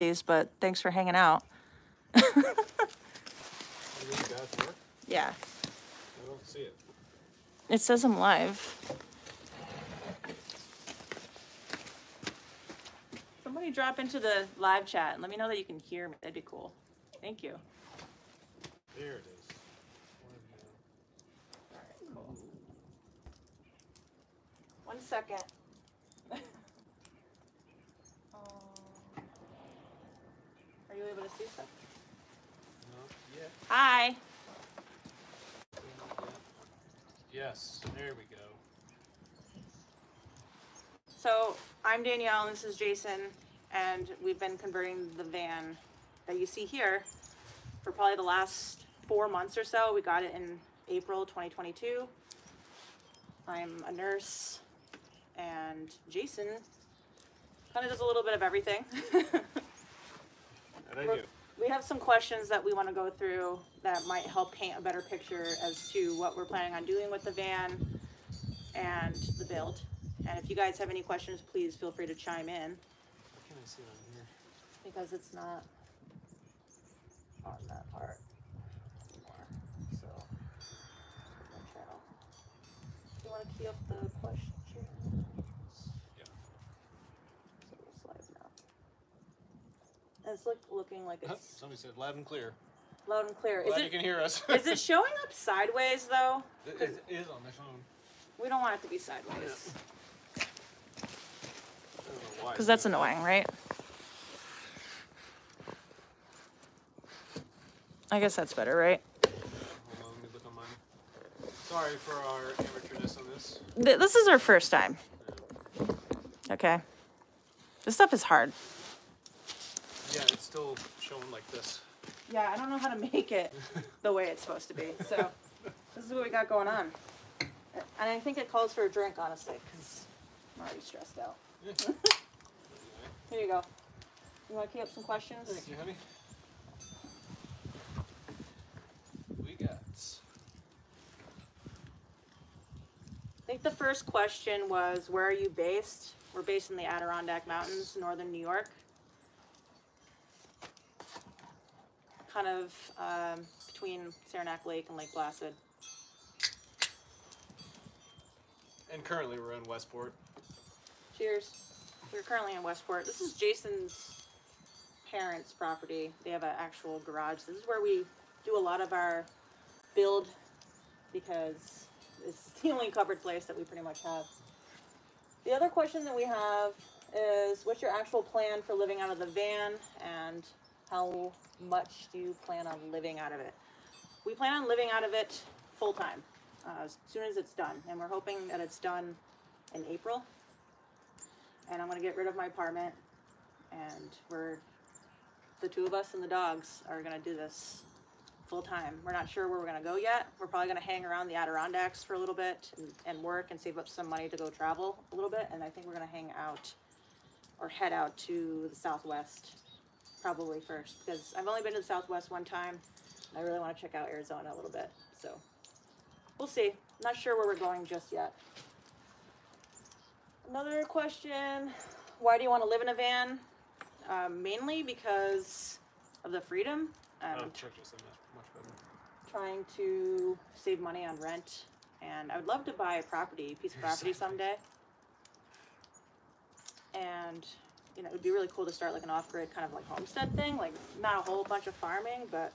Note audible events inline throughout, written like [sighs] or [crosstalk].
days, but thanks for hanging out. You got it to work? Yeah. I don't see it. It says I'm live. Somebody drop into the live chat and let me know that you can hear me. That'd be cool. Thank you. There it is. Cool. One second. Um, Are you able to see stuff? Not yet. Hi. Yes, there we go. So I'm Danielle and this is Jason, and we've been converting the van that you see here for probably the last four months or so. We got it in April 2022. I'm a nurse, and Jason kind of does a little bit of everything. [laughs] And I We're- do. we have some questions that we want to go through that might help paint a better picture as to what we're planning on doing with the van and the build. And if you guys have any questions, please feel free to chime in can I see on here? because it's not on that part anymore. So, my channel. You want to key up the questions? Yeah. So we'll slide now. It's like looking like it's Somebody said loud and clear. loud and clear. Is Glad you can hear us. is it [laughs] showing up sideways though? it, it is on my phone. We don't want it to be sideways. I don't know why. Because that's annoying, right? I guess that's better, right? that. Hold on, let me look on mine. Sorry for our amateurness on this. Th- this is our first time. Okay. This stuff is hard. Still showing like this. Yeah, I don't know how to make it [laughs] the way it's supposed to be. So, this is what we got going on. And I think it calls for a drink, honestly, because I'm already stressed out. Yeah. Here you go. You want to keep up some questions? Thank you, honey. We got. I think the first question was, where are you based? We're based in the Adirondack Mountains, northern New York. Kind of um, between Saranac Lake and Lake Placid. And currently we're in Westport. Cheers. We're currently in Westport. This is Jason's parents' property. They have an actual garage. This is where we do a lot of our build because it's [laughs] the only covered place that we pretty much have. The other question that we have is what's your actual plan for living out of the van and how much do you plan on living out of it? We plan on living out of it full time uh, as soon as it's done, and we're hoping that it's done in April. And I'm gonna get rid of my apartment, and we're the two of us and the dogs are gonna do this full time. We're not sure where we're gonna go yet. We're probably gonna hang around the Adirondacks for a little bit and, and work and save up some money to go travel a little bit. And I think we're gonna hang out or head out to the Southwest probably first because I've only been to the Southwest one time. I really want to check out Arizona a little bit. So we'll see. Not sure where we're going just yet. Another question Why do you want to live in a van? Um, mainly because of the freedom. Um, oh, I'm check this out. Much, trying to save money on rent, and I would love to buy a property, piece of [laughs] property someday. And you know, it would be really cool to start like an off-grid kind of like homestead thing, like not a whole bunch of farming, but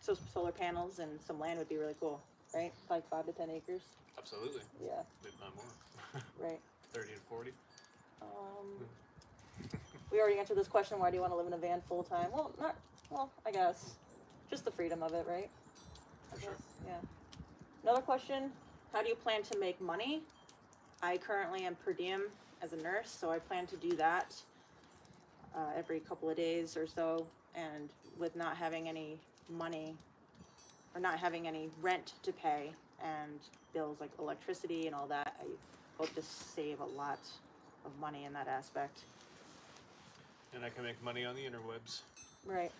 so solar panels and some land would be really cool, right? Like five to ten acres. Absolutely. Yeah, Maybe not more. [laughs] right. 30 to 40. Um, [laughs] we already answered this question. Why do you want to live in a van full time? Well, not well. I guess just the freedom of it, right? For sure. Yeah. Another question: How do you plan to make money? I currently am per diem as a nurse, so I plan to do that uh, every couple of days or so. And with not having any money or not having any rent to pay and bills like electricity and all that, I hope to save a lot of money in that aspect. And I can make money on the interwebs. Right.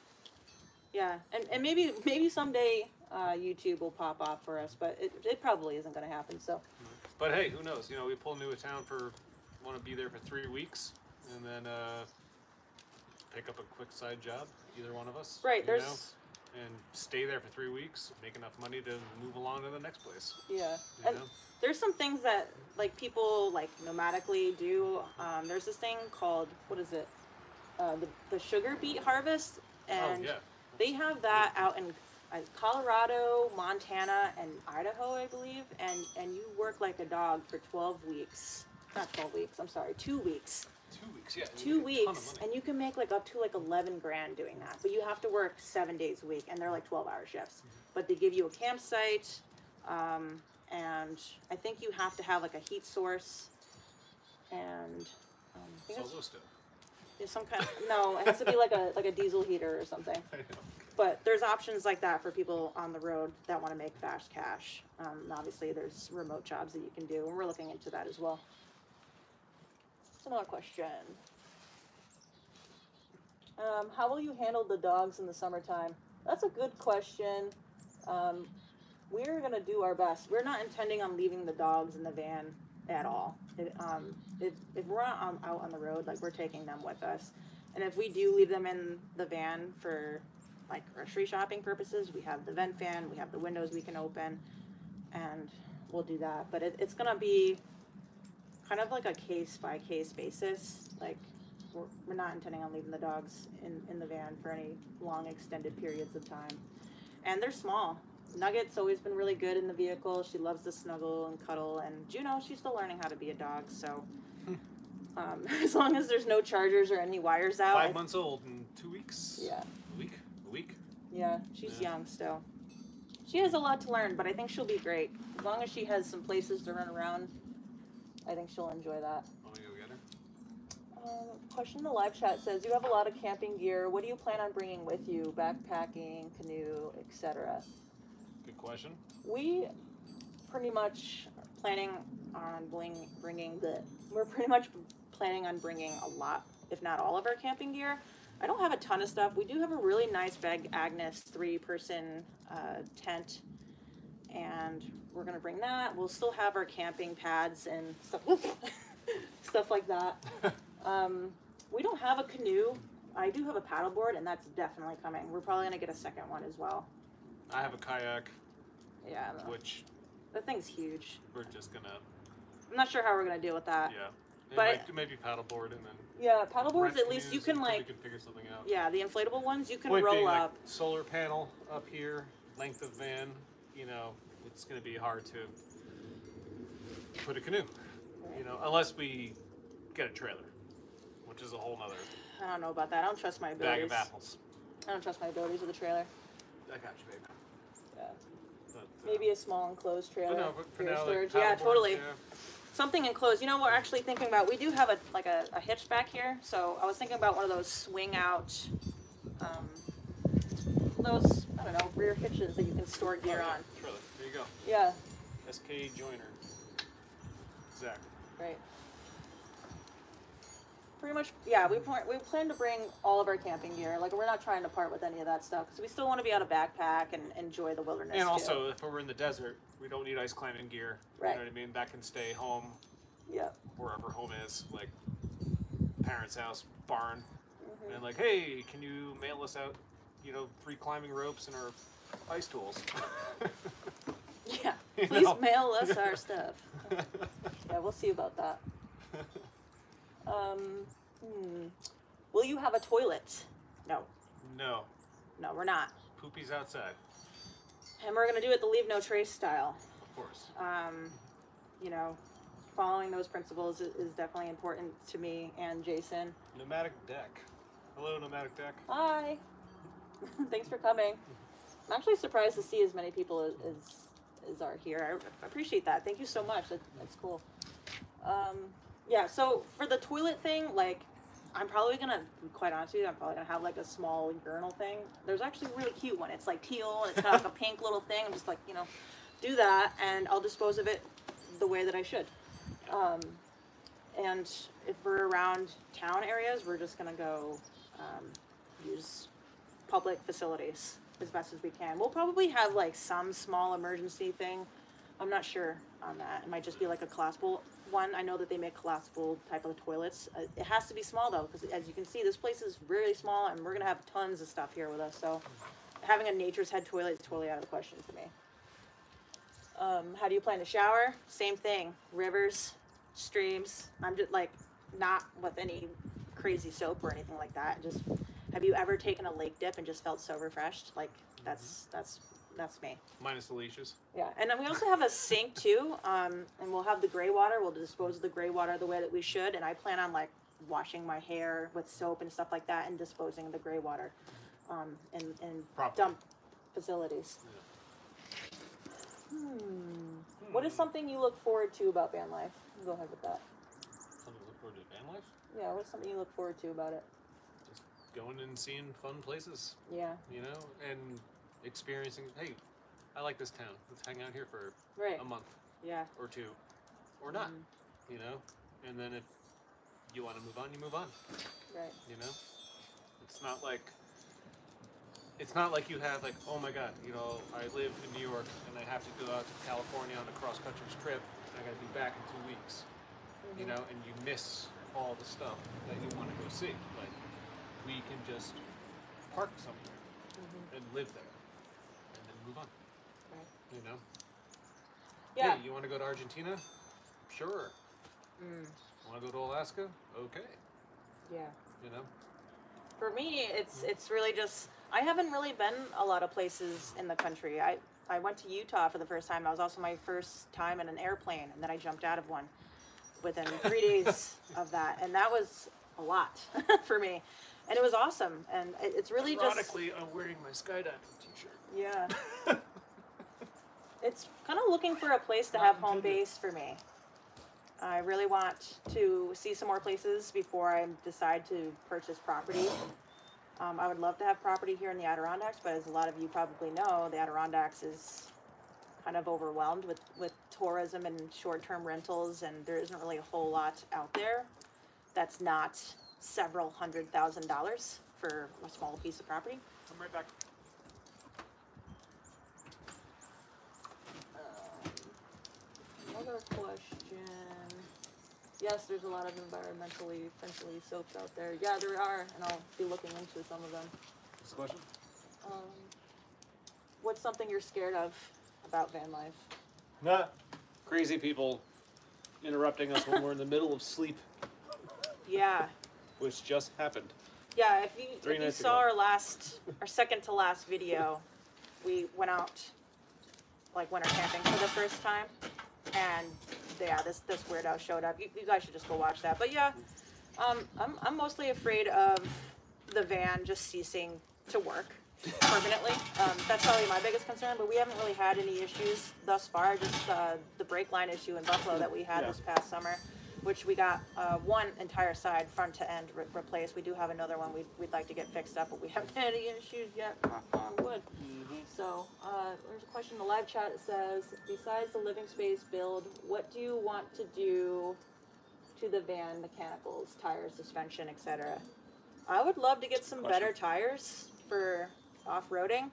Yeah, and, and maybe maybe someday uh, YouTube will pop off for us, but it, it probably isn't going to happen. So But hey, who knows? You know, we pull into a town for, want to be there for three weeks. and then uh, pick up a quick side job, either one of us. Right, you there's know, and stay there for three weeks, make enough money to move along to the next place. yeah. You And know? there's some things that like people like nomadically do. Um, there's this thing called what is it? Uh, the the sugar beet harvest, and oh yeah. they have that out in Colorado, Montana, and Idaho, I believe. And and you work like a dog for 12 weeks. Not 12 weeks. I'm sorry, two weeks. Two weeks, yeah. Two you make a ton of weeks, and you can make like up to like 11 grand doing that. But you have to work seven days a week, and they're like 12 hour shifts. But they give you a campsite, um, and I think you have to have like a heat source, and um, I think it's, Solo stove. some kind. Of, no, it has to be like a like a diesel heater or something. [laughs] But there's options like that for people on the road that want to make fast cash. Um, obviously, there's remote jobs that you can do, and we're looking into that as well. Another question. Um, how will you handle the dogs in the summertime? That's a good question. Um, we're gonna do our best. We're not intending on leaving the dogs in the van at all. It, um, if, if we're not on, out on the road, like we're taking them with us. And if we do leave them in the van for like grocery shopping purposes, we have the vent fan, we have the windows we can open, and we'll do that. But it, it's gonna be kind of like a case by case basis. Like we're, we're not intending on leaving the dogs in, in the van for any long extended periods of time. And they're small. Nugget's always been really good in the vehicle. She loves to snuggle and cuddle. And Juno, she's still learning how to be a dog. So [laughs] um, [laughs] as long as there's no chargers or any wires out, Five months old in two weeks. yeah, A week. Yeah, she's Yeah. young still. She has a lot to learn, but I think she'll be great. As long as she has some places to run around, I think she'll enjoy that. Want to go get her? Um, question in the live chat says you have a lot of camping gear. What do you plan on bringing with you? Backpacking, canoe, etc. Good question. We pretty much are planning on bring, bringing the. We're pretty much planning on bringing a lot, if not all of our camping gear. I don't have a ton of stuff. We do have a really nice Big Agnes three-person uh, tent, and we're gonna bring that. We'll still have our camping pads and stuff, [laughs] stuff like that. [laughs] Um, we don't have a canoe. I do have a paddleboard, and that's definitely coming. We're probably gonna get a second one as well. I have a kayak, Yeah, which the thing's huge. we're just gonna. I'm not sure how we're gonna deal with that. Yeah. But- might, maybe paddleboard and then. Yeah, paddleboards at least you can like We can figure something out. yeah, the inflatable ones you can Point roll being, up. like solar panel up here, length of van. You know, it's gonna be hard to put a canoe. You know, unless we get a trailer, which is a whole nother I don't know about that. I don't trust my bag abilities. of apples. I don't trust my abilities with a trailer. I got you, babe. Yeah. But, uh, Maybe a small enclosed trailer But no, but for for now, storage. like yeah, totally. yeah. Something enclosed. You know what we're actually thinking about? We do have a like a, a hitch back here, so I was thinking about one of those swing out um, those I don't know, rear hitches that you can store gear Oh, yeah, on. There you go. Yeah, SK Joiner. Exactly. right. Pretty much, yeah. We plan, we plan to bring all of our camping gear. Like we're not trying to part with any of that stuff because we still want to be able to backpack and enjoy the wilderness. And too. also, if we're in the desert, we don't need ice climbing gear. Right. You know what I mean? That can stay home, yeah. wherever home is, like parents' house, barn, Mhm. and like, hey, can you mail us out, you know, three climbing ropes and our ice tools? [laughs] Yeah. [laughs] You Please know? mail us [laughs] our stuff. Yeah, we'll see about that. Um, hmm. Will you have a toilet? No, no, no, we're not. poopy's outside, And we're gonna do it the leave no trace style. of course. Um, you know, following those principles is, is definitely important to me and Jason. Nomadic deck. Hello, nomadic deck. Hi. [laughs] Thanks for coming. I'm actually surprised to see as many people as as, as are here. I appreciate that. Thank you so much. That, that's cool. Um, yeah. So for the toilet thing, like, I'm probably gonna, be quite honest with you, I'm probably gonna have like a small urinal thing. There's actually a really cute one. It's like teal and it's got like a [laughs] pink little thing. I'm just like, you know, do that, and I'll dispose of it the way that I should. Um, and if we're around town areas, we're just gonna go um, use public facilities as best as we can. We'll probably have like some small emergency thing. I'm not sure on that. It might just be like a class pool, one, I know that they make collapsible type of toilets. Uh, it has to be small though, because as you can see, this place is really small, and we're gonna have tons of stuff here with us. So, having a nature's head toilet is totally out of the question for me. Um, how do you plan to shower? Same thing. Rivers, streams. I'm just like not with any crazy soap or anything like that. Just have you ever taken a lake dip and just felt so refreshed? Like that's that's that's me. Minus the leashes. Yeah, and then we also have a sink too, um, and we'll have the gray water. We'll dispose of the gray water the way that we should, and I plan on like washing my hair with soap and stuff like that, and disposing of the gray water, um, in in Properly. dump facilities. Hmm. What is something you look forward to about van life? Go ahead with that. Something look forward to van life. Yeah, what's something you look forward to about it? Just going and seeing fun places, Yeah, you know, and experiencing. Hey, I like this town. Let's hang out here for right. a month Yeah. or two, or not. Mhm. You know, and then if you want to move on, you move on. Right. You know, it's not like it's not like you have like, oh my god, you know, I live in New York and I have to go out to California on a cross country trip and I got to be back in two weeks. You Mhm. know, and you miss all the stuff that you want to go see. Like we can just park somewhere Mhm. and live there, move on. Right. You know. Yeah. Hey, you want to go to Argentina? Sure. Mm. Want to go to Alaska? Okay. Yeah. You know. For me, it's it's really just I haven't really been a lot of places in the country. I I went to Utah for the first time. That was also my first time in an airplane, and then I jumped out of one within three [laughs] days of that, and that was a lot [laughs] for me, and it was awesome. And it's really just Ironically, I'm wearing my skydiving T-shirt. Yeah. [laughs] it's kind of looking for a place to have home base for me. I really want to see some more places before I decide to purchase property. Um, I would love to have property here in the Adirondacks, but as a lot of you probably know, the Adirondacks is kind of overwhelmed with, with tourism and short-term rentals, and there isn't really a whole lot out there that's not several hundred thousand dollars for a small piece of property. I'm right back. Another question. Yes, there's a lot of environmentally friendly soaps out there. Yeah, there are, and I'll be looking into some of them. What's the question? Um, what's something you're scared of about van life? Nah. Crazy people interrupting us when we're in the middle of sleep, Yeah, which just happened. yeah. If you Three if you saw ago. our last, our second to last video, we went out like winter camping for the first time, and yeah, this this weirdo showed up. You, you guys should just go watch that. But yeah, um, I'm I'm mostly afraid of the van just ceasing to work permanently. Um, that's probably my biggest concern. But we haven't really had any issues thus far. Just uh, the brake line issue in Buffalo that we had Yeah. this past summer, which we got uh, one entire side front to end re- replaced. We do have another one we'd, we'd like to get fixed up, but we [laughs] haven't had any issues yet. On wood. So, uh, there's a question in the live chat that says, besides the living space build, what do you want to do to the van mechanicals, tires, suspension, etc.? I would love to get some Question. better tires for off-roading.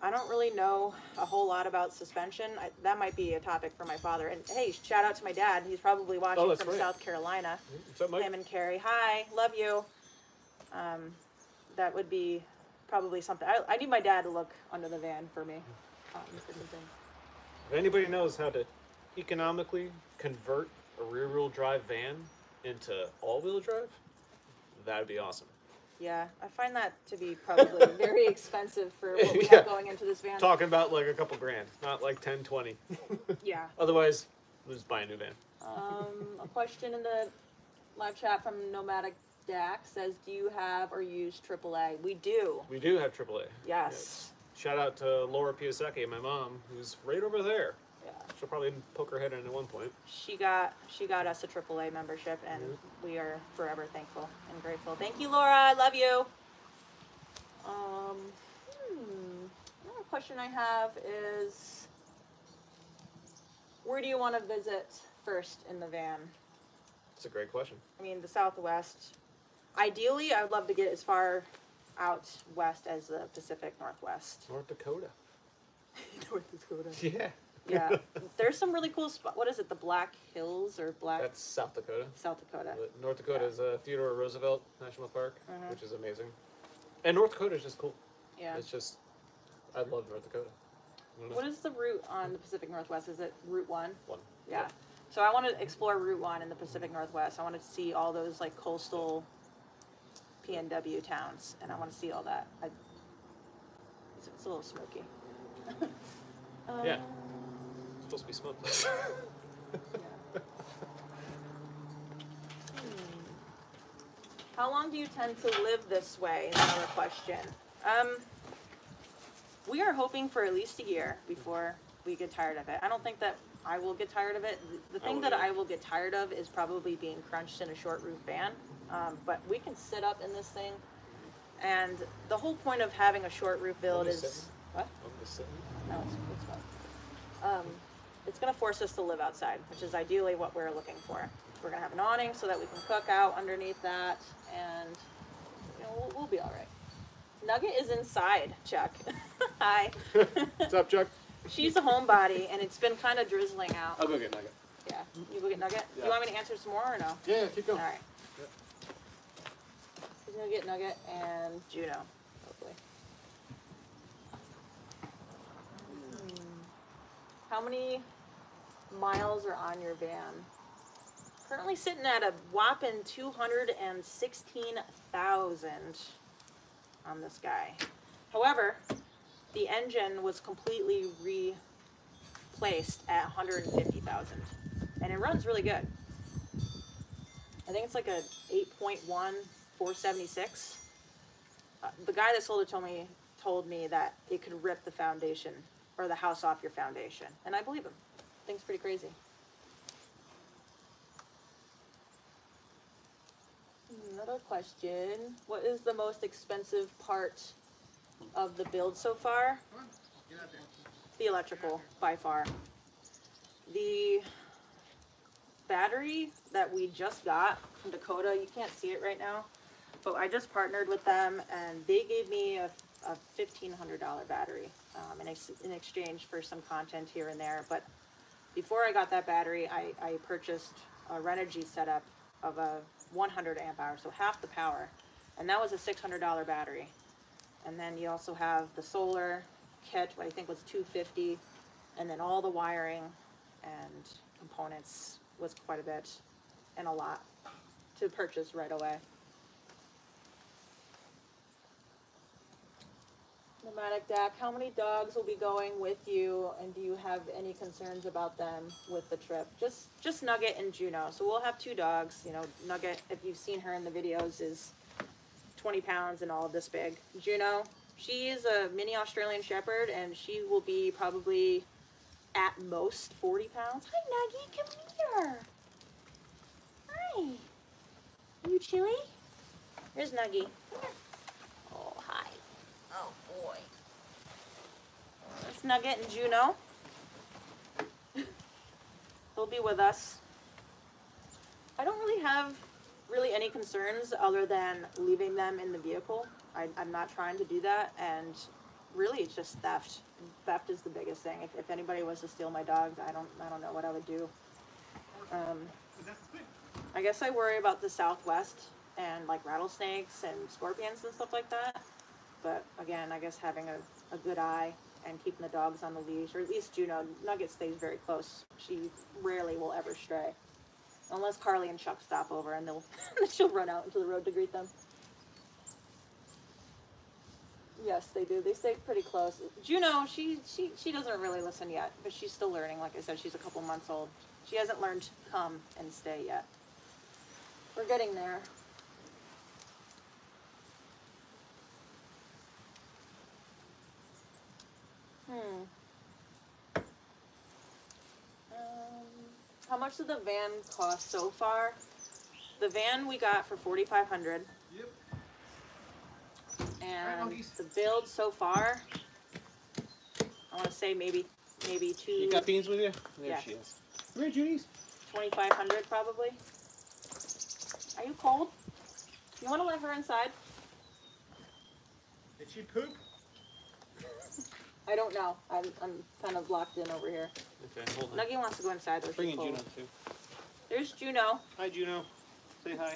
I don't really know a whole lot about suspension. I, that might be a topic for my father. And hey, shout out to my dad. He's probably watching Oh, from right. South Carolina. What's up, Mike? Him and Carrie. Hi, love you. Um, that would be probably something. I, I need my dad to look under the van for me. Um, for. If anybody knows how to economically convert a rear wheel drive van into all wheel drive, that'd be awesome. Yeah, I find that to be probably [laughs] very expensive for what we [laughs] Yeah. have going into this van. Talking about like a couple grand, not like 10, 20. [laughs] Yeah. Otherwise, we'll just buy a new van. Um, a question in the live chat from Nomadic Dak says, "Do you have or use AAA?" We do. We do have AAA. Yes. Shout out to Laura Piasecki, my mom, who's right over there. She'll probably poke her head in at one point. She got she got us a AAA membership, and we are forever thankful and grateful. Thank you, Laura. I love you. Um, hmm. Another question I have is, where do you want to visit first in the van? It's a great question. I mean, the Southwest. Ideally, I would love to get as far out west as the Pacific Northwest. North Dakota. [laughs] North Dakota. Yeah. Yeah, [laughs] there's some really cool spot. What is it? The Black Hills or Black That's South Dakota. South Dakota? North Dakota is uh, Theodore Roosevelt National Park, Mhm. which is amazing. And North Dakota is just cool. Yeah. It's just, I love North Dakota. I don't know. What is the route on the Pacific Northwest? Is it Route One? One. Yeah. So I want to explore Route One in the Pacific Northwest. I want to see all those like coastal PNW towns, and I want to see all that. I, it's, it's a little smoky. [laughs] Yeah. Um, It's supposed to be smokeless. [laughs] Hmm. How long do you tend to live this way? Another question. Um, we are hoping for at least a year before we get tired of it. I don't think that I will get tired of it. The- thing that. I will get tired of is probably being crunched in a short roof van. Um, but we can sit up in this thing, and the whole point of having a short roof build is what? I'm just sitting. No, it's, it's fine. Um, it's gonna force us to live outside, which is ideally what we're looking for. We're gonna have an awning so that we can cook out underneath that, and you know we'll, we'll be all right. Nugget is inside, Chuck. [laughs] Hi. What's up, Chuck? [laughs] She's a homebody, and it's been kind of drizzling out. I'll go get Nugget. Yeah. You go get Nugget. Do Yeah. you want me to answer some more or no? Yeah, keep All going. right. He's gonna get Nugget and Juno, hopefully. Hmm. How many miles are on your van? Currently sitting at a whopping two hundred and sixteen thousand on this guy. However, the engine was completely replaced at one hundred and fifty thousand, and it runs really good. I think it's like a 8.1 476. Uh, the guy that sold it told me told me that it could rip the foundation or the house off your foundation, and I believe him. Thing's pretty crazy. Another question: What is the most expensive part of the build so far? The electrical, by far. The battery that we just got from Dakota. You can't see it right now, but I just partnered with them and they gave me a, a fifteen hundred dollar battery um, in, ex- in exchange for some content here and there. But before I got that battery, I, I purchased a Renogy setup of a one hundred amp hour, so half the power, and that was a six hundred dollar battery. And then you also have the solar kit, I think was two fifty, and then all the wiring and components was quite a bit and a lot to purchase right away. Nomadic Dak, how many dogs will be going with you and do you have any concerns about them with the trip? Just just Nugget and Juno. So we'll have two dogs, you know, Nugget, if you've seen her in the videos, is 20 pounds and all of this big. Juno, she is a mini Australian Shepherd and she will be probably at most 40 pounds. Hi, Nuggy, come here. Hi. Are you chilly? Here's Nuggy. Come here. Oh, hi. Oh, boy. That's Nugget and Juno. They'll be with us. I don't really have really any concerns other than leaving them in the vehicle. I, I'm not trying to do that, and really, it's just theft. Theft is the biggest thing. If, if anybody was to steal my dogs, I don't I don't know what I would do. Um, I guess I worry about the Southwest and like rattlesnakes and scorpions and stuff like that. But again, I guess having a, a good eye and keeping the dogs on the leash, or at least Juno, Nugget stays very close. She rarely will ever stray. Unless Carly and Chuck stop over and they'll [laughs] she'll run out into the road to greet them. Yes, they do. They stay pretty close. Juno, she she she doesn't really listen yet, but she's still learning. Like I said, she's a couple months old. She hasn't learned to come and stay yet. We're getting there. Hmm. Um, how much did the van cost so far? The van we got for forty five hundred. Yep. And monkeys. the build so far, I want to say maybe maybe two You got beans with you? There Yeah. she is. Come here, Judy's. twenty five hundred probably. Are you cold? You want to let her inside? Did she poop? I don't know. I'm, I'm kind of locked in over here. Okay, hold on. Nuggy wants to go inside though. Juno too. There's Juno. Hi, Juno. Say hi.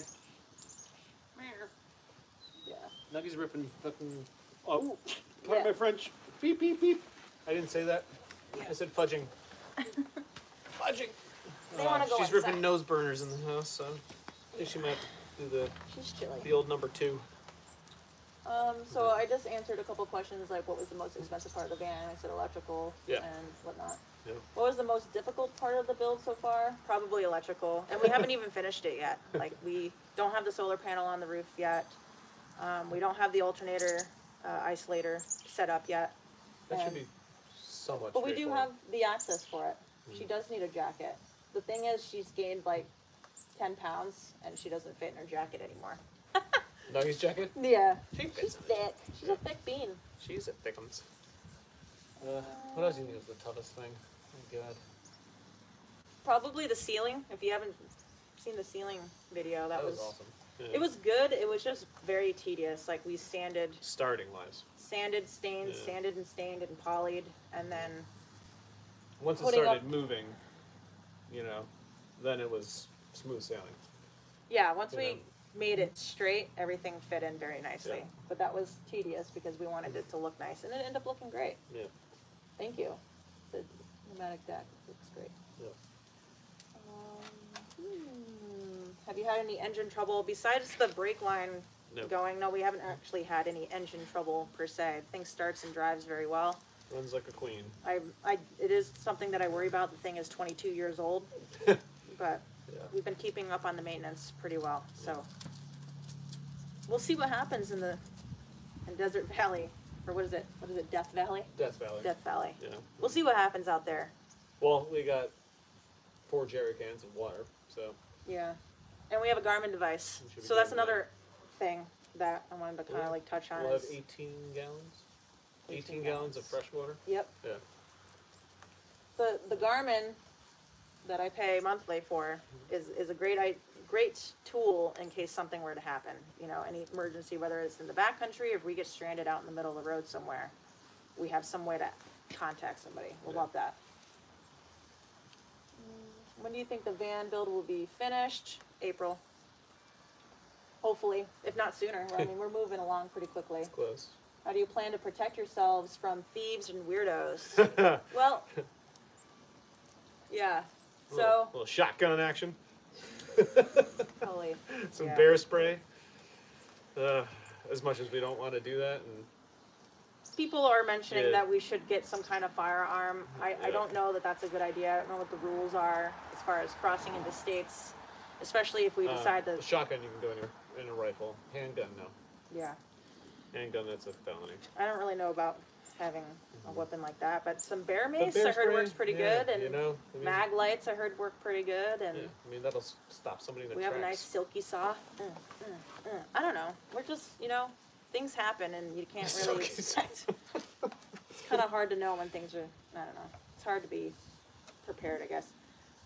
Yeah. Nuggy's ripping fucking. Oh, pardon Yeah. my French. Beep beep beep. I didn't say that. I said fudging. [laughs] fudging. Uh, go she's inside. ripping nose burners in the house, so I think she might do the the old number two. Um, so I just answered a couple questions like what was the most expensive part of the van? I said electrical Yeah. and whatnot. Yeah. What was the most difficult part of the build so far? Probably electrical, and we haven't even finished it yet. [laughs] Like we don't have the solar panel on the roof yet. Um, we don't have the alternator uh, isolator set up yet. That should And- be somewhat. But we do have straightforward. the access for it. She Mm. does need a jacket. The thing is, she's gained like ten pounds, and she doesn't fit in her jacket anymore. Nuggy's jacket. Yeah, She she's fits thick. She's a thick bean. She's a thickums. Uh, what else do you think is the toughest thing? Oh god. Probably the ceiling. If you haven't seen the ceiling video, that, That was, was awesome. Yeah. it was good. It was just very tedious. Like we sanded, starting wise. sanded, stained, Yeah. sanded and stained and polyed, and then Once it Putting up- started moving, you know, then it was smooth sailing. yeah, once Yeah. we made it straight, everything fit in very nicely. Yeah. But that was tedious because we wanted it to look nice, and it ended up looking great. Yeah. Thank you. The pneumatic deck looks great. Yeah. Um, hmm, have you had any engine trouble besides the brake line No. going? No, we haven't actually had any engine trouble per se. The thing starts and drives very well. Runs like a queen. I, I, it is something that I worry about. The thing is 22 years old, [laughs] but Yeah. we've been keeping up on the maintenance pretty well. So we'll see what happens in the in Desert Valley, or what is it? What is it? Death Valley? Death Valley. Death Valley. Yeah. We'll see what happens out there. Well, we got four jerry cans of water, so Yeah, and we have a Garmin device, We should be so that's another thing that I wanted to kind Yeah. of like touch on. we'll have is- 18 gallons. 18, 18 gallons of gallons. fresh water. Yep. Yeah. The the Garmin that I pay monthly for is is a great I great tool in case something were to happen. You know, any emergency, whether it's in the backcountry or if we get stranded out in the middle of the road somewhere, we have some way to contact somebody. We'll Yeah. love that. When do you think the van build will be finished? April. Hopefully, if not sooner. I mean, we're moving along pretty quickly. It's close. How do you plan to protect yourselves from thieves and weirdos? [laughs] Well, yeah. Little, So, little shotgun action. [laughs] holy, [laughs] Some yeah. bear spray. Uh, as much as we don't want to do that, and people are mentioning Yeah. that we should get some kind of firearm. I, I don't know that that's a good idea. I don't know what the rules are as far as crossing into states, especially if we uh, decide to. a shotgun you can go in a, in a rifle. Handgun, no. Yeah, Handgun, that's a felony. I don't really know about having a weapon like that, but some bear mace I heard spray, works pretty yeah, good, and you know, I mean, mag lights I heard work pretty good, and. Yeah, I mean that'll stop somebody in the We have a nice silky saw. Mm, mm, mm. I don't know. We're just, you know, things happen and you can't [laughs] really expect. [laughs] it's kind of hard to know when things are. I don't know. It's hard to be prepared, I guess.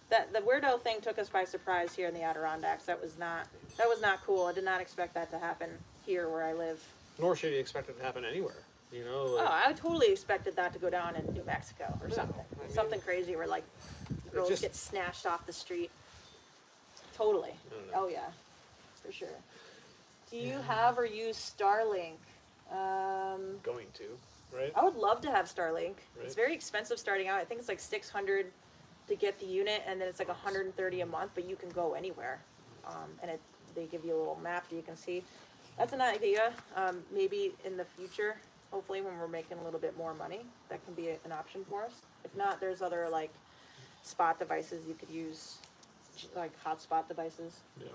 That the weirdo thing took us by surprise here in the Adirondacks. That was not. That was not cool. I did not expect that to happen here where I live. Nor should you expect it to happen anywhere. You know, Oh, I totally expected that to go down in New Mexico or No, something. I mean- something crazy where like girls just- get snatched off the street. Totally. I don't know. Oh yeah, for sure. Do you have or use Starlink? Um, going to, right? I would love to have Starlink. It's very expensive starting out. I think it's like six hundred to get the unit, and then it's like hundred and thirty a month. But you can go anywhere, um, and it they give you a little map that you can see. That's an idea. Um, maybe in the future, hopefully when we're making a little bit more money, that can be a- an option for us. If not, there's other like spot devices you could use, like hotspot devices. Yeah.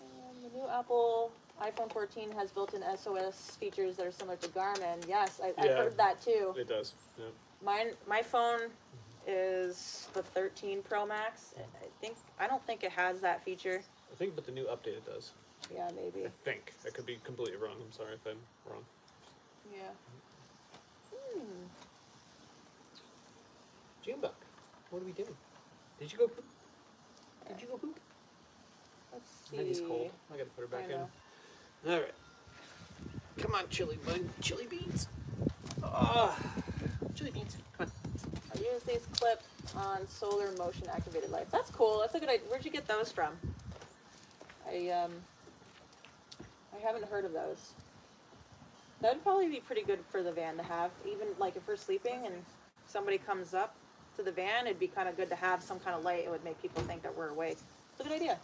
Um, the new Apple iPhone 14 has built-in SOS features that are similar to Garmin. Yes, I, I've Yeah. heard that too. It does. Yeah. Mine, my phone is the 13 Pro Max. I I think I don't think it has that feature. I think, but the new update it does. Yeah, maybe. I think. I could be completely wrong. I'm sorry if I'm wrong. Yeah. Hmm. Junebug, what are we doing? Did you go poop? Did you go poop? Let's see. Maggie's cold. I gotta put her back I in. know. All right. Come on, chili bun, chili beans. Ah, chili beans. Come on. I use these clip on solar motion activated lights. That's cool. That's a good idea. Where'd you get those from? I um I haven't heard of those. That'd probably be pretty good for the van to have. Even like if we're sleeping and somebody comes up to the van, it'd be kind of good to have some kind of light. It would make people think that we're awake. It's a good idea.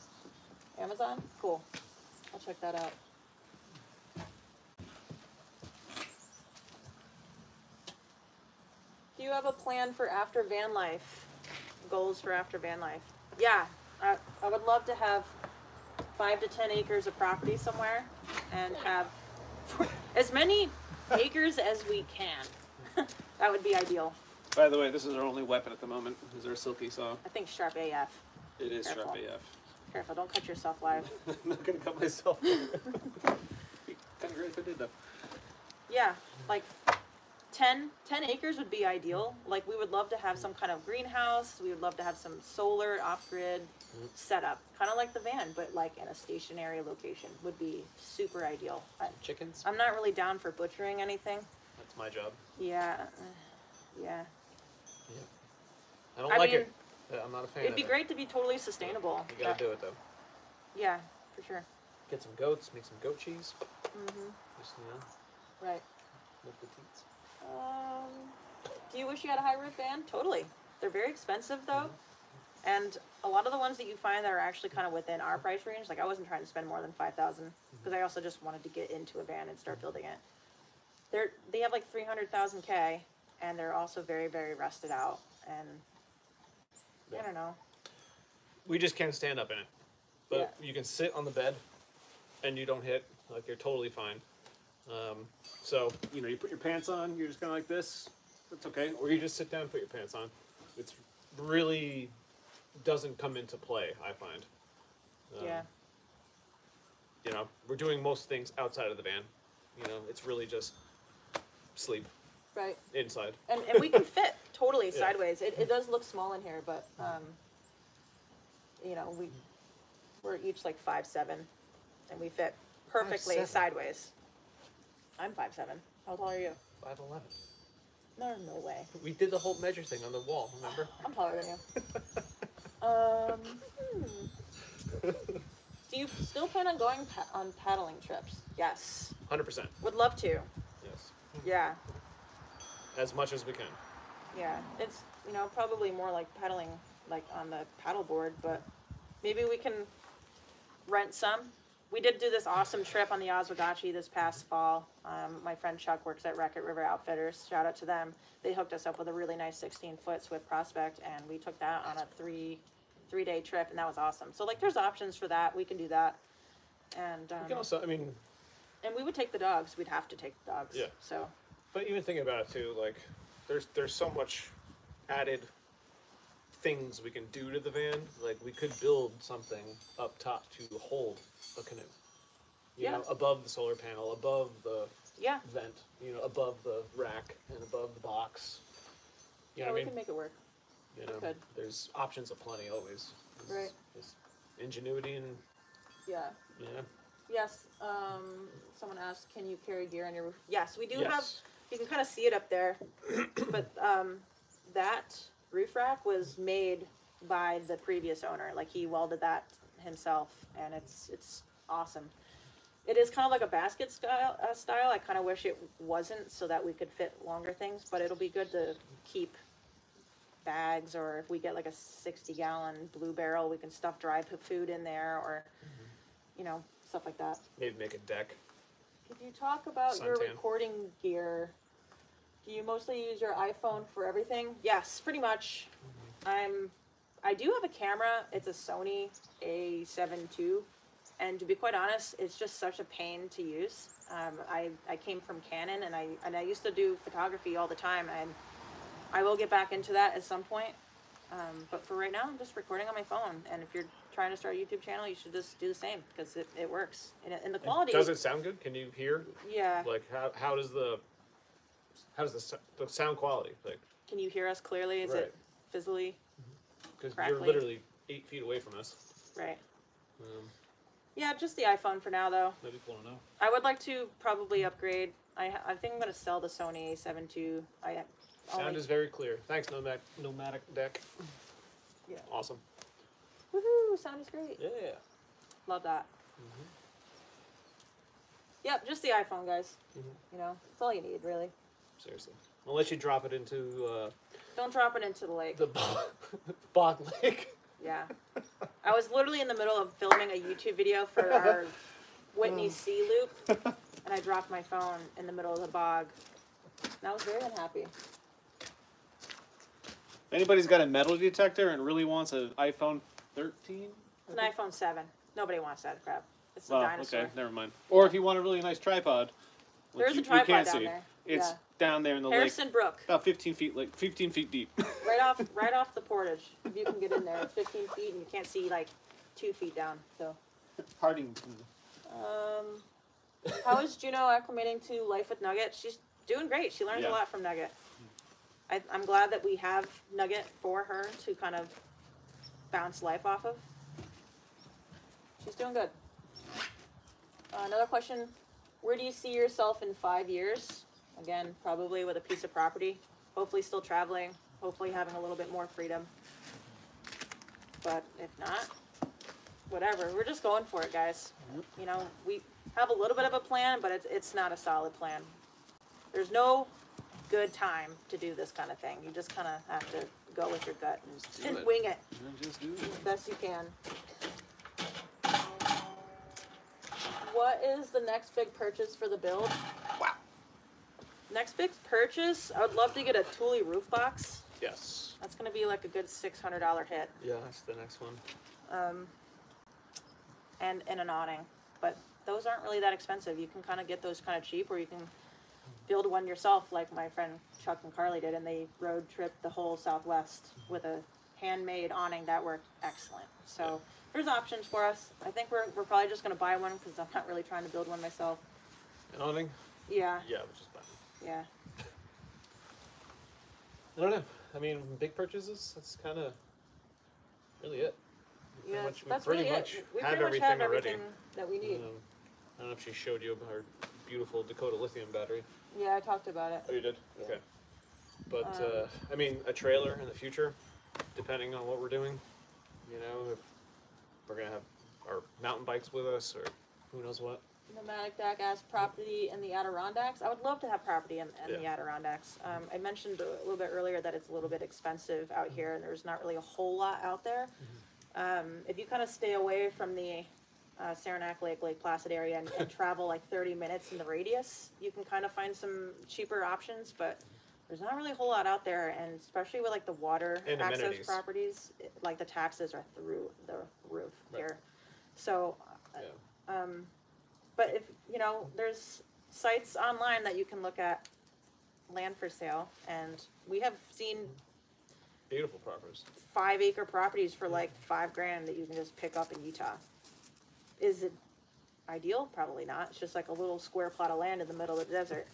Amazon? Cool. I'll check that out. Do you have a plan for after van life? Goals for after van life? Yeah, I, I would love to have five to ten acres of property somewhere and have [laughs] as many acres as we can. [laughs] that would be ideal. By the way, this is our only weapon at the moment. Is our silky saw. I think sharp AF. It is Careful. sharp AF. Careful, don't cut yourself live. [laughs] I'm not gonna cut myself. kind of great if I did though. Yeah, like 10, 10 acres would be ideal. Like we would love to have some kind of greenhouse. We would love to have some solar off grid setup, kind of like the van, but like in a stationary location would be super ideal. I, Chickens. I'm not really down for butchering anything. That's my job. Yeah, uh, yeah. I don't I like mean, it. I'm not a fan. It'd be it. great to be totally sustainable. You gotta do it though. Yeah, for sure. Get some goats, make some goat cheese. Mm-hmm. Just you know, Right. milk the teats. Um, do you wish you had a high roof van? Totally. They're very expensive though, and a lot of the ones that you find that are actually kind of within our price range. Like I wasn't trying to spend more than five thousand because I also just wanted to get into a van and start building it. They're they have like three hundred thousand k, and they're also very very rusted out. And I don't know. We just can't stand up in it, but you can sit on the bed, and you don't hit. Like you're totally fine. Um, so you know, you put your pants on. You're just kind of like this. That's okay. Or you just sit down, and put your pants on. It's really doesn't come into play. I find. Um, Yeah. You know, we're doing most things outside of the van. You know, it's really just sleep Right. inside. And and we can [laughs] fit totally Yeah. sideways. It it does look small in here, but um, you know we we're each like five seven, and we fit perfectly 5'7"? sideways. I'm five seven. How tall are you? Five eleven. No, no way. We did the whole measure thing on the wall. Remember? [sighs] I'm taller than you. [laughs] um. hmm. Do you still plan on going pa- on paddling trips? Yes. Hundred percent. Would love to. Yes. Yeah. As much as we can. Yeah, it's you know probably more like paddling like on the paddleboard, but maybe we can rent some. We did do this awesome trip on the Oswegatchie this past fall. Um, my friend Chuck works at Raquette River Outfitters. Shout out to them. They hooked us up with a really nice 16 foot Swift Prospect, and we took that on a three three day trip, and that was awesome. So like, there's options for that. We can do that, and um, We can also, I mean, and we would take the dogs. We'd have to take the dogs. Yeah. So but even thinking about it too, like, there's there's so much added things we can do to the van. Like, we could build something up top to hold a canoe. You Yeah. know, above the solar panel, above the yeah, vent, you know, above the rack and above the box. You yeah, know what we I can make it work. You know, there's options aplenty always. It's- Right. it's ingenuity and Yeah. yeah. Yes. Um, someone asked, "Can you carry gear on your roof?" Yes, we do have. Yes. You can kind of see it up there, [coughs] but um, that roof rack was made by the previous owner. Like he welded that himself, and it's it's awesome. It is kind of like a basket style. Uh, style. I kind of wish it wasn't, so that we could fit longer things. But it'll be good to keep bags, or if we get like a sixty gallon blue barrel, we can stuff dry food in there, or you know stuff like that. Maybe make a deck. Could you talk about your recording gear? Do you mostly use your iPhone for everything? Yes, pretty much. I'm. I do have a camera. It's a Sony A7 II, and to be quite honest, it's just such a pain to use. Um, I I came from Canon, and I and I used to do photography all the time, and I will get back into that at some point. Um, but for right now, I'm just recording on my phone. And if you're trying to start a YouTube channel, you should just do the same because it, it works. And, it, and the quality. Does it sound good? Can you hear? Yeah. Like how how does the how does the, the sound quality like? Can you hear us clearly? Is Right. it fizzly? Because you're literally eight feet away from us. Right. Um, Yeah, just the iPhone for now, though. Let people know. I would like to probably upgrade. I ha- I think I'm gonna sell the Sony A7 II. I Sound is very clear. Thanks, Nomadic, Nomadic Deck. Yeah. Awesome. woohoo! Sound is great. Yeah. Love that. Mhm. Yep, just the iPhone, guys. Mhm. You know, that's all you need, really. Seriously. Unless you drop it into uh, Don't drop it into the lake. the Bog, [laughs] Bog Lake. Yeah. I was literally in the middle of filming a YouTube video for our Whitney [laughs] Sea loop, and I dropped my phone in the middle of the bog. And I was very unhappy. Anybody's got a metal detector and really wants an iPhone 13? It's an iPhone 7. Nobody wants that crap. It's a Oh, dinosaur. okay, never mind. Or if you want a really nice tripod, which There is you, a tripod you can't down see, there. It's yeah. down there in the Harrison Brook, lake, about 15 feet, like 15 feet deep. [laughs] right off, right off the portage. If you can get in there, it's 15 feet, and you can't see like two feet down. So, Harding. um, how is Juno acclimating to life with Nugget? She's doing great. She learns Yeah. a lot from Nugget. I, I'm glad that we have Nugget for her to kind of bounce life off of. She's doing good. Uh, another question: Where do you see yourself in five years? Again, probably with a piece of property. Hopefully, still traveling. Hopefully, having a little bit more freedom. But if not, whatever. We're just going for it, guys. You know, we have a little bit of a plan, but it's it's not a solid plan. There's no good time to do this kind of thing. You just kind of have to go with your gut Just and, [laughs] it. wing it Just do it. as best you can. What is the next big purchase for the build? Next big purchase, I would love to get a Thule roof box. Yes. That's gonna be like a good six hundred dollar hit. Yeah, that's the next one. Um, and and an awning, but those aren't really that expensive. You can kind of get those kind of cheap, or you can build one yourself, like my friend Chuck and Carly did, and they road tripped the whole Southwest with a handmade awning that worked excellent. So there's options for us. I think we're we're probably just gonna buy one because I'm not really trying to build one myself. An awning? Yeah, Yeah, which is. Yeah. I don't know. I mean, big purchases. That's kind of really it. We pretty Yeah, much- we that's pretty really much it. We have pretty much everything have already. everything that we need. Um, I don't know if she showed you our beautiful Dakota lithium battery. Yeah, I talked about it. Oh, you did? Yeah. Okay. But Um, uh, I mean, a trailer in the future, depending on what we're doing. You know, if we're gonna have our mountain bikes with us, or who knows what. Nomadic Dak asked property in the Adirondacks. I would love to have property in, in the Adirondacks. Um, I mentioned a little bit earlier that it's a little bit expensive out here, and there's not really a whole lot out there. Um, if you kind of stay away from the uh, Saranac Lake, Lake Placid area, and, and travel like 30 minutes in the radius, you can kind of find some cheaper options. But there's not really a whole lot out there, and especially with like the water And access amenities. properties, it, like the taxes are through the roof Right. here. So. uh, Yeah. Um, but if you know, there's sites online that you can look at land for sale, and we have seen Beautiful properties. five acre properties for like five grand that you can just pick up in Utah. Is it ideal? Probably not. It's just like a little square plot of land in the middle of the desert.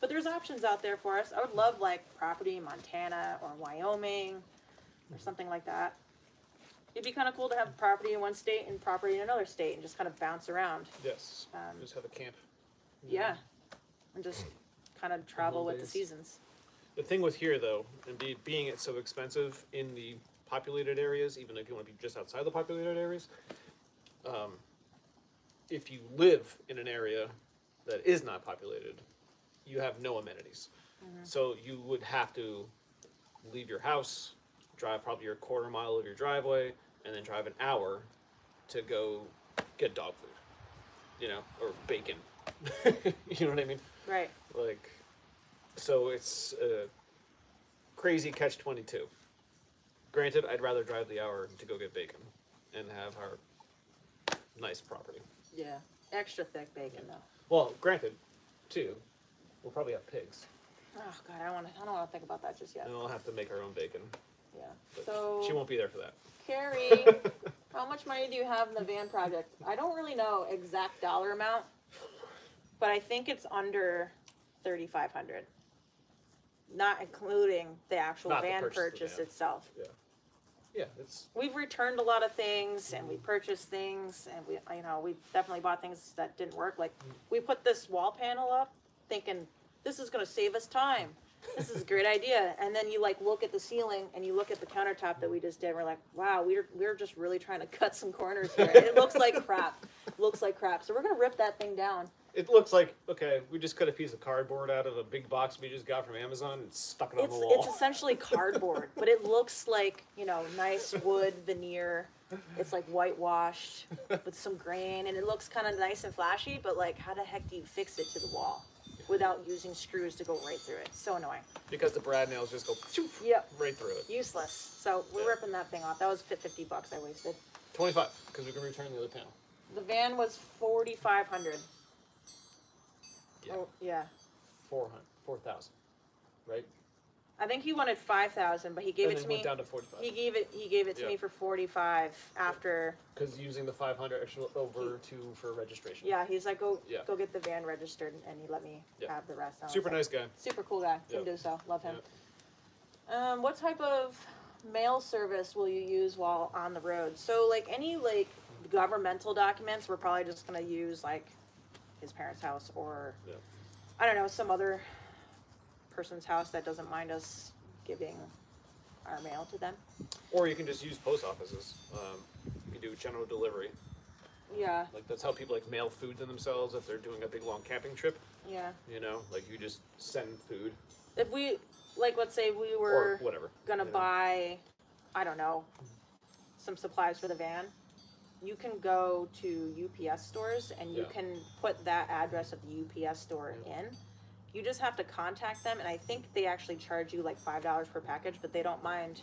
But there's options out there for us. I would love like property in Montana or Wyoming or something like that. It'd be kind of cool to have property in one state and property in another state and just kind of bounce around. Yes. Um, Just have a camp. Yeah, and just kind of travel with the days. seasons. The thing with here, though, and being it so expensive in the populated areas, even if you want to be just outside the populated areas, um, if you live in an area that is not populated, you have no amenities. So you would have to leave your house, drive probably your quarter mile of your driveway, and then drive an hour to go get dog food, you know, or bacon. [laughs] you know what I mean? Right. Like, so it's a crazy catch 22. Granted, I'd rather drive the hour to go get bacon and have our nice property. Yeah. Extra thick bacon though. Well, granted, too, we'll probably have pigs, Oh god, I don't want to. I don't want to think about that just yet. and we'll have to make our own bacon. Yeah. But So she won't be there for that. Carrie, [laughs] how much money do you have in the van project? I don't really know exact dollar amount, but I think it's under thirty five hundred. Not including the actual Not the van purchase purchase van. itself. Yeah. Yeah, it's we've returned a lot of things and we purchased things and we you know we definitely bought things that didn't work like we put this wall panel up thinking this is going to save us time this is a great idea. And then you like look at the ceiling and you look at the countertop that we just did and we're like wow we're, we're just really trying to [laughs] cut some corners here. It looks like crap. Looks like crap. So we're going to rip that thing down. It looks like okay. We just cut a piece of cardboard out of a big box we just got from Amazon and stuck it on it's, the wall. it's essentially cardboard but it looks like you know nice wood veneer. It's like whitewashed with some grain and it looks kind of nice and flashy but like how the heck do you fix it to the wall without using screws to go right through it so annoying because the brad nails just go phew, yep right through it. useless so we're Yeah. ripping that thing off that was fit 50 bucks i wasted Twenty five because we can return the other panel. the van was 4500 Yeah. oh yeah Four hundred, four thousand, right? I think he wanted 5000 but he gave and it to went me down to forty five he gave it he gave it to Yeah. me for 45 after because using the five hundred over to for registration. Yeah, he's like, go Yeah. go get the van registered, and he let me Yeah. have the rest. Super nice guy. super cool guy. Can do so. Love him. Um, what type of mail service will you use while on the road? So, like any like governmental documents, we're probably just gonna use like his parents' house or. I don't know some other person's house that doesn't mind us giving our mail to them. Or you can just use post offices. Um, you can do general delivery. Yeah, Like that's how people like mail food to themselves if they're doing a big long camping trip. yeah. You know, like you just send food If we like, let's say we or were whatever. gonna buy, I don't know, some supplies for the van, you can go to UPS stores and you Yeah. can put that address of the UPS store in. You just have to contact them, and I think they actually charge you like five dollars per package, but they don't mind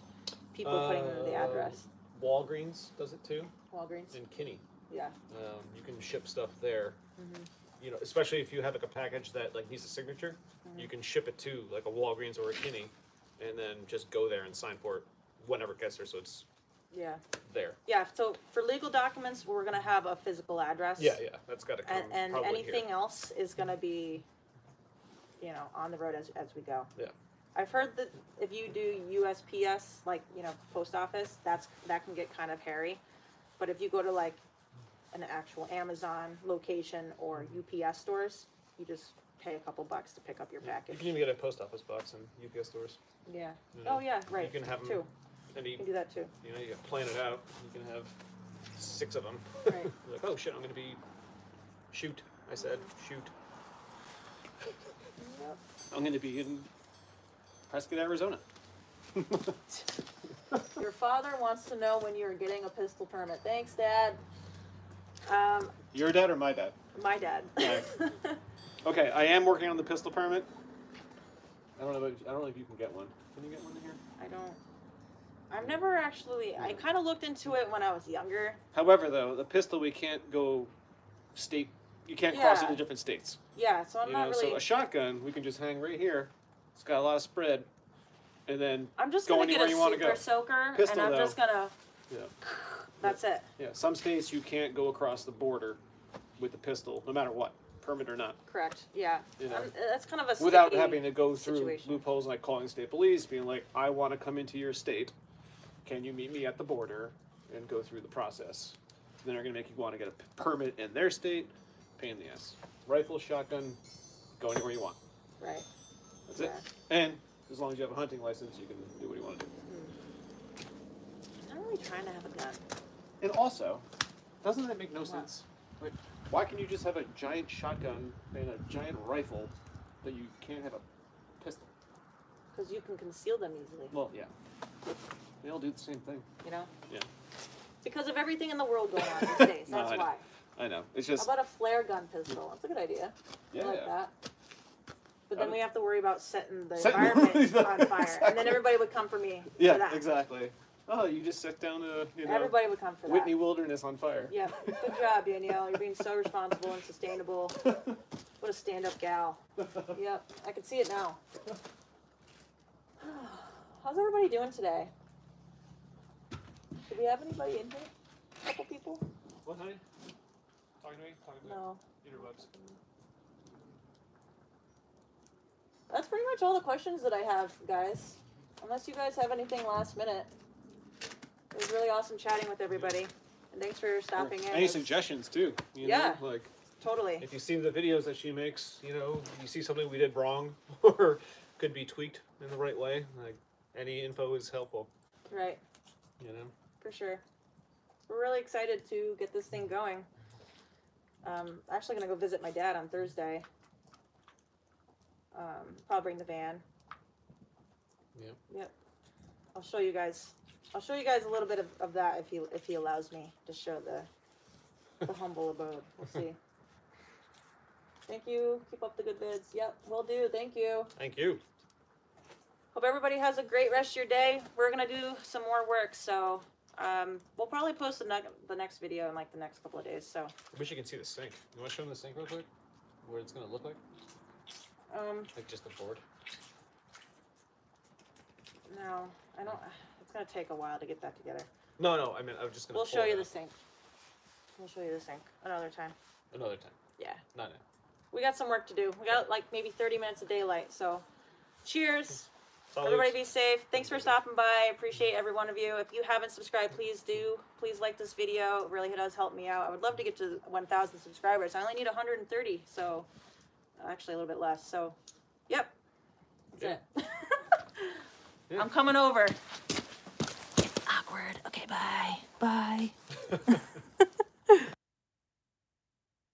people putting in the Uh, address. Walgreens does it too, Walgreens, and Kinney. yeah, Um, you can ship stuff there. Mhm. You know, especially if you have like a package that like needs a signature, Mm-hmm. you can ship it to like a Walgreens or a Kinney, and then just go there and sign for it whenever it gets there, so it's yeah, there. yeah. So for legal documents, we're gonna have a physical address. Yeah, yeah, that's got to come and, and anything here. else is going to be you know on the road as, as we go Yeah. i've heard that if you do usps like you know post office that's that can get kind of hairy but if you go to like an actual amazon location or ups stores you just pay a couple bucks to pick up your package. You can even get a post office box in UPS stores. yeah you oh, know. oh yeah right You can have too And you you, can do that too you know, you plan it out. You can have six of them. Right. [laughs] Like, oh shit, I'm gonna be shoot. I said shoot. [laughs] I'm going to be in Prescott, Arizona. [laughs] your father wants to know when you're getting a pistol permit thanks dad um, Your dad or my dad? my dad. [laughs] Okay, I am working on the pistol permit. I don't know. If, I don't know if you can get one. Can you get one in here? I don't. I've never actually. I kind of looked into it when I was younger. However, though, the pistol we can't go state. You can't cross Yeah. into different states. Yeah, so I'm you not know, really. so a shotgun we can just hang right here. It's got a lot of spread, and then I'm just go gonna get anywhere a you wanna super go. soaker, Pistol, and I'm though. just gonna. Yeah. That's it. yeah, some states you can't go across the border with the pistol, no matter what, permit or not, Correct. Yeah. You know. Um, that's kind of a. without sticky- having to go through situation. loopholes like calling state police, being like, "I want to come into your state. Can you meet me at the border and go through the process?" Then they're gonna make you want to get a p- permit in their state. Pain in the ass. Rifle, shotgun, go anywhere you want. Right. That's it. And as long as you have a hunting license, you can do what you want to do. Hmm. I'm not really trying to have a gun. And also, doesn't that make no What? sense? Like, why can you just have a giant shotgun and a giant rifle, but you can't have a pistol? Because you can conceal them easily. Well, yeah. They all do the same thing. You know. Yeah. Because of everything in the world going on these [laughs] days. No, That's know. why. I know. It's just. How about a flare gun pistol? That's a good idea. yeah. I like that. But then we have to worry about setting the Setting- environment [laughs] on fire, and Exactly. then everybody would come for me. for Yeah, that. exactly. Oh, you just set down a you know Everybody would come for that. Whitney Wilderness on fire. Yeah, good job, Danielle. You're being so responsible and sustainable. [laughs] What a stand-up gal. Yep, I can see it now. [sighs] How's everybody doing today? Do we have anybody in here? A couple people? What, honey? Talking to me? Talking to No. That's pretty much all the questions that I have, guys. Unless you guys have anything last minute. It was really awesome chatting with everybody. And thanks for stopping in. Any suggestions too? You Yeah. Know? Like Totally. If you see the videos that she makes, you know, you see something we did wrong [laughs] or could be tweaked in the right way, like any info is helpful, Right. you know. For sure. We're really excited to get this thing going. Um, I'm actually gonna go visit my dad on Thursday. Um, probably bring the van. Yep. Yep. I'll show you guys. I'll show you guys a little bit of, of that if he if he allows me to show the the [laughs] humble abode. We'll see. Thank you. Keep up the good vids. Yep, will do. Thank you. Thank you. Hope everybody has a great rest of your day. We're gonna do some more work, so um, we'll probably post the, ne- the next video in like the next couple of days. So I wish you could see the sink. You want to show them the sink real quick? What it's gonna look like? um, Like just the board. no, I don't. It's gonna take a while to get that together. No, no. I mean, I was just gonna. We'll pull show it you the out sink. We'll show you the sink another time. another time. Yeah, Not now. we got some work to do. We got like maybe 30 minutes of daylight. So, cheers. Salute. Everybody be safe. Thanks for stopping by. I appreciate every one of you. If you haven't subscribed, please do. Please like this video. It really does help me out. I would love to get to 1,000 subscribers. I only need 130, so uh, actually a little bit less. So, yep. That's it. Yeah. [laughs] I'm coming over. Awkward. Okay, bye. Bye. [laughs] [laughs]